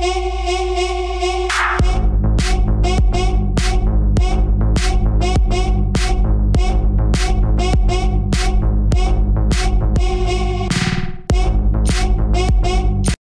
Música